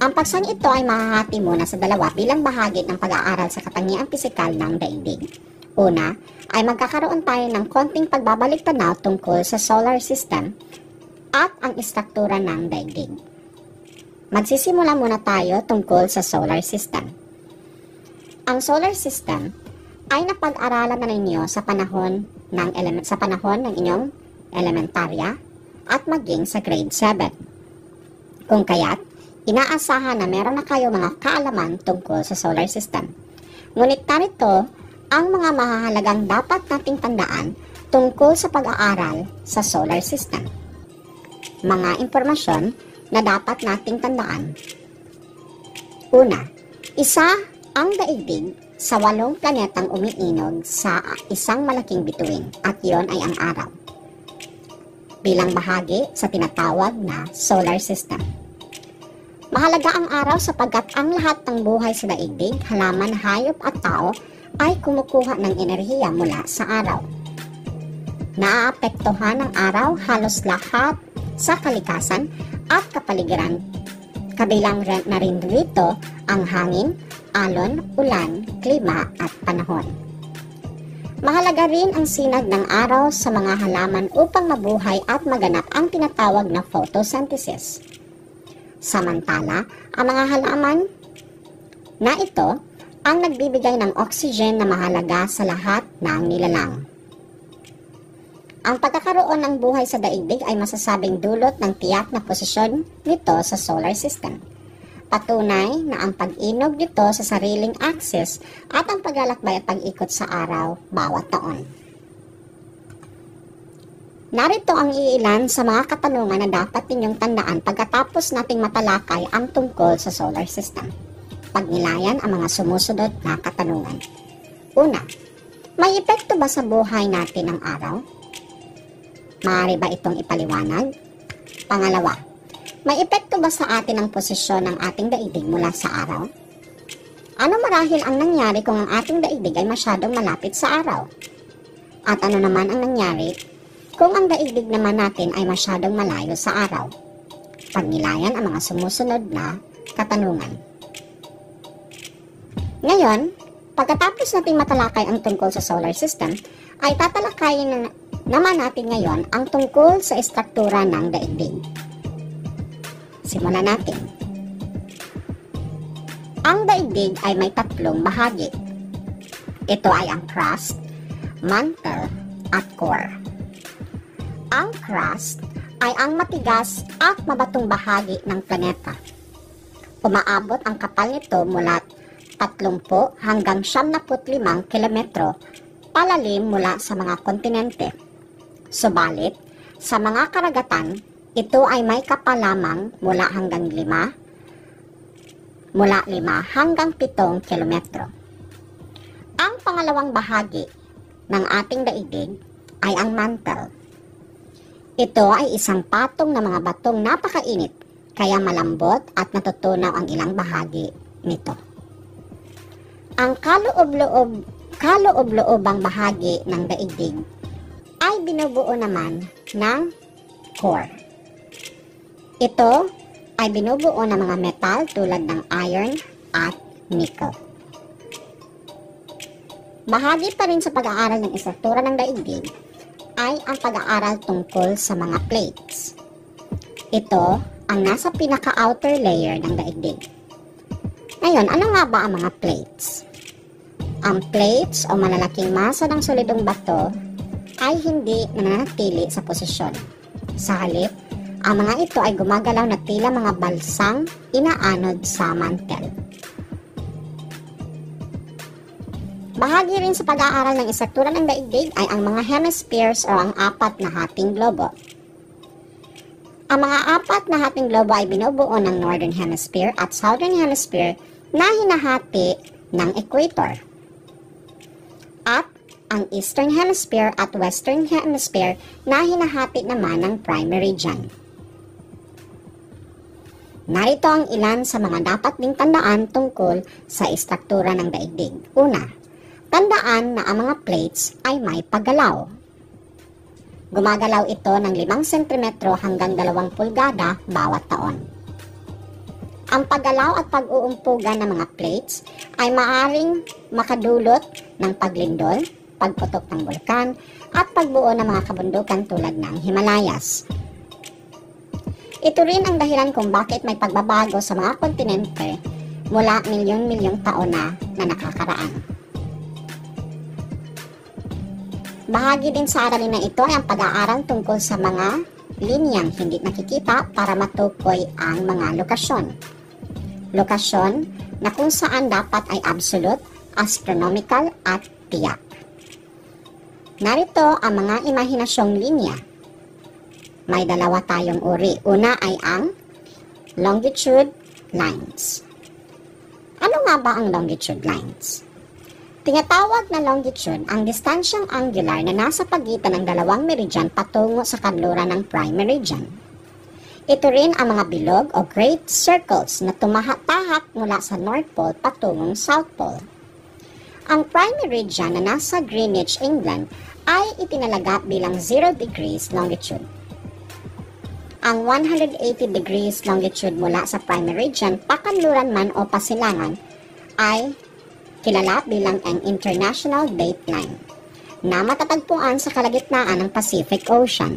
Ang paksang ito ay mahahati muna sa dalawa bilang bahagi ng pag-aaral sa katangiang pisikal ng daigdig. Una, ay magkakaroon tayo ng konting pagbabalik tanaw tungkol sa solar system at ang istruktura ng daigdig. Magsisimula muna tayo tungkol sa solar system. Ang solar system ay napag-aralan na ninyo sa panahon ng element sa panahon ng inyong elementarya at maging sa grade 7. Kung kaya't, inaasahan na meron na kayo mga kaalaman tungkol sa solar system. Ngunit narito ang mga mahahalagang dapat nating tandaan tungkol sa pag-aaral sa solar system. Mga impormasyon na dapat nating tandaan. Una, isa ang daigdig sa walong planetang umiinog sa isang malaking bituin at yon ay ang araw bilang bahagi sa tinatawag na solar system. Mahalaga ang araw sapagkat ang lahat ng buhay sa daigdig, halaman, hayop at tao ay kumukuha ng enerhiya mula sa araw. Naaapektuhan ng araw halos lahat sa kalikasan at kapaligiran. Kabilang na rin dito ang hangin, alon, ulan, klima at panahon. Mahalaga rin ang sinag ng araw sa mga halaman upang mabuhay at maganap ang tinatawag na photosynthesis. Samantala, ang mga halaman na ito ang nagbibigay ng oxygen na mahalaga sa lahat ng nilalang. Ang pagkakaroon ng buhay sa daigdig ay masasabing dulot ng tiyak na posisyon nito sa solar system. Patunay na ang pag-inog nito sa sariling axis at ang paglalakbay at pag-ikot sa araw bawat taon. Narito ang iilan sa mga katanungan na dapat ninyong tandaan pagkatapos nating matalakay ang tungkol sa solar system. Pagnilayan ang mga sumusunod na katanungan. Una, may epekto ba sa buhay natin ang araw? Maaari ba itong ipaliwanag? Pangalawa, may epekto ba sa atin ang posisyon ng ating daigdig mula sa araw? Ano marahil ang nangyari kung ang ating daigdig ay masyadong malapit sa araw? At ano naman ang nangyari kung ang daigdig naman natin ay masyadong malayo sa araw. Pagnilayan ang mga sumusunod na katanungan. Ngayon, pagkatapos nating matalakay ang tungkol sa solar system, ay tatalakayin na naman natin ngayon ang tungkol sa estruktura ng daigdig. Simulan natin. Ang daigdig ay may tatlong bahagi. Ito ay ang crust, mantle, at core. Ang crust ay ang matigas at mabatong bahagi ng planeta. Umaabot ang kapal nito mula 30 hanggang 75 kilometro palalim mula sa mga kontinente. Subalit, sa mga karagatan, ito ay may kapal lamang mula hanggang 5 mula 5 hanggang 7 kilometro. Ang pangalawang bahagi ng ating daigdig ay ang mantle ito ay isang patong na mga batong napakainit, kaya malambot at natutunaw ang ilang bahagi nito. Ang kaloob-loob kaloob-loobang bahagi ng daigdig ay binubuo naman ng core. Ito ay binubuo ng mga metal tulad ng iron at nickel. Bahagi pa rin sa pag-aaral ng istruktura ng daigdig ay ang pag-aaral tungkol sa mga plates. Ito ang nasa pinaka-outer layer ng daigdig. Ngayon, ano nga ba ang mga plates? Ang plates o malalaking masa ng solidong bato ay hindi nananatili sa posisyon. Sa halip, ang mga ito ay gumagalaw na tila mga balsang inaanod sa mantel. Bahagi rin sa pag-aaral ng istruktura ng daigdig ay ang mga hemispheres o ang apat na hating globo. Ang mga apat na hating globo ay binubuo ng Northern Hemisphere at Southern Hemisphere na hinahati ng equator. At ang Eastern Hemisphere at Western Hemisphere na hinahati naman ng prime meridian. Narito ang ilan sa mga dapat ding tandaan tungkol sa istruktura ng daigdig. Una, Tandaan na ang mga plates ay may paggalaw. Gumagalaw ito ng 5 cm hanggang 2 pulgada bawat taon. Ang paggalaw at pag-uumpugan ng mga plates ay maaring makadulot ng paglindol, pagputok ng bulkan, at pagbuo ng mga kabundukan tulad ng Himalayas. Ito rin ang dahilan kung bakit may pagbabago sa mga kontinente mula milyon-milyong taon na na nakakaraan. Bahagi din sa aralin na ito ay ang pag-aaral tungkol sa mga linyang hindi nakikita para matukoy ang mga lokasyon. Lokasyon na kung saan dapat ay absolute, astronomical at tiyak. Narito ang mga imahinasyong linya. May dalawa tayong uri. Una ay ang longitude lines. Ano nga ba ang longitude lines? Tinatawag na longitude ang distansyang angular na nasa pagitan ng dalawang meridian patungo sa kanluran ng prime meridian. Ito rin ang mga bilog o great circles na tumahatahak mula sa North Pole patungong South Pole. Ang prime meridian na nasa Greenwich, England ay itinalaga bilang 0 degrees longitude. Ang 180 degrees longitude mula sa prime meridian, pakanluran man o pasilangan, ay kilala bilang ang International Dateline, na matatagpuan sa kalagitnaan ng Pacific Ocean.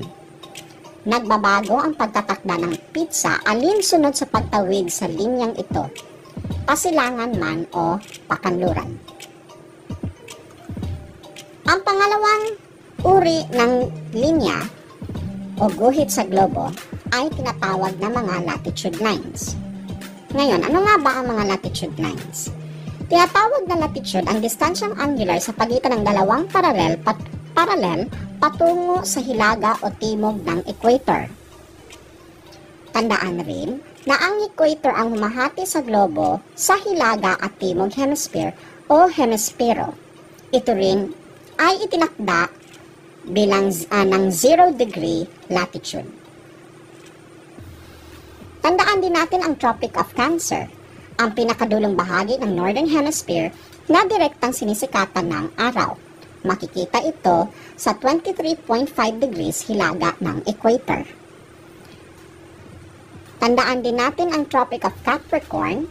Nagbabago ang pagtatakda ng pizza alinsunod sa pagtawid sa linyang ito, pasilangan man o pakanluran. Ang pangalawang uri ng linya o guhit sa globo ay tinatawag na mga latitude lines. Ngayon, ano nga ba ang mga latitude lines? Tinatawag na latitude ang distansyang angular sa pagitan ng dalawang paralel, pat, paralel patungo sa hilaga o timog ng equator. Tandaan rin na ang equator ang humahati sa globo sa hilaga at timog hemisphere o hemispero. Ito rin ay itinakda bilang uh, ng 0 degree latitude. Tandaan din natin ang Tropic of Cancer, ang pinakadulong bahagi ng Northern Hemisphere na direktang sinisikatan ng araw. Makikita ito sa 23.5 degrees hilaga ng equator. Tandaan din natin ang Tropic of Capricorn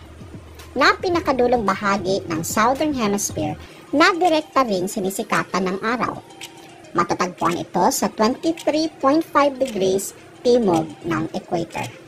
na pinakadulong bahagi ng Southern Hemisphere na direkta ring sinisikatan ng araw. Matatagpuan ito sa 23.5 degrees timog ng equator.